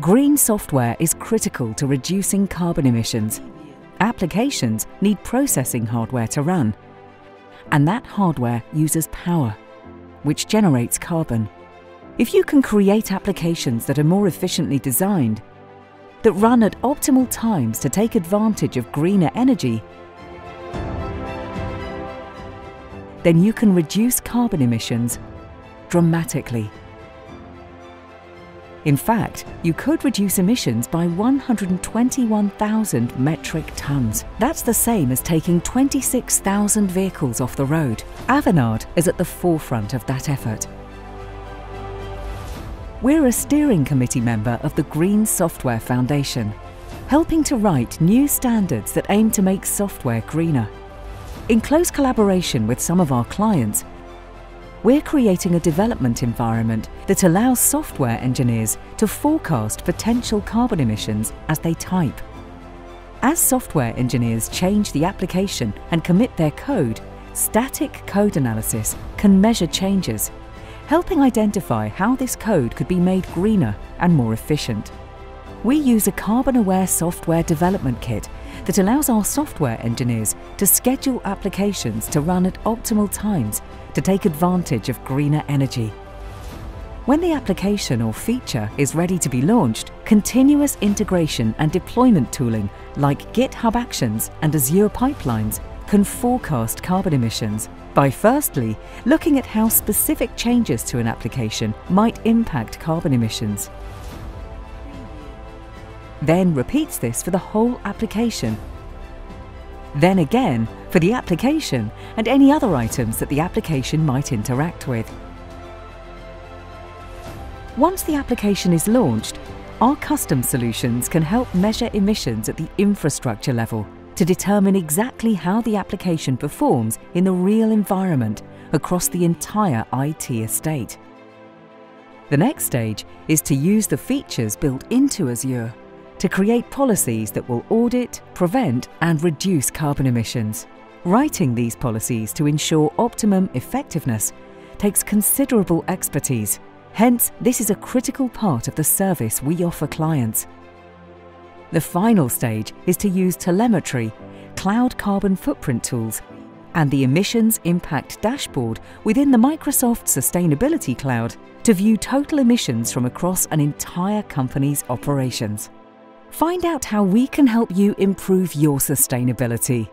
Green software is critical to reducing carbon emissions. Applications need processing hardware to run, and that hardware uses power, which generates carbon. If you can create applications that are more efficiently designed, that run at optimal times to take advantage of greener energy, then you can reduce carbon emissions dramatically. In fact, you could reduce emissions by 121,000 metric tonnes. That's the same as taking 26,000 vehicles off the road. Avanade is at the forefront of that effort. We're a steering committee member of the Green Software Foundation, helping to write new standards that aim to make software greener. In close collaboration with some of our clients, we're creating a development environment that allows software engineers to forecast potential carbon emissions as they type. As software engineers change the application and commit their code, static code analysis can measure changes, helping identify how this code could be made greener and more efficient. We use a carbon-aware software development kit that allows our software engineers to schedule applications to run at optimal times to take advantage of greener energy. When the application or feature is ready to be launched, continuous integration and deployment tooling like GitHub Actions and Azure Pipelines can forecast carbon emissions by firstly looking at how specific changes to an application might impact carbon emissions. Then repeats this for the whole application then again for the application and any other items that the application might interact with. Once the application is launched, our custom solutions can help measure emissions at the infrastructure level to determine exactly how the application performs in the real environment across the entire IT estate. The next stage is to use the features built into Azure to create policies that will audit, prevent and reduce carbon emissions. Writing these policies to ensure optimum effectiveness takes considerable expertise. Hence, this is a critical part of the service we offer clients. The final stage is to use telemetry, cloud carbon footprint tools, and the emissions impact dashboard within the Microsoft Sustainability Cloud to view total emissions from across an entire company's operations. Find out how we can help you improve your sustainability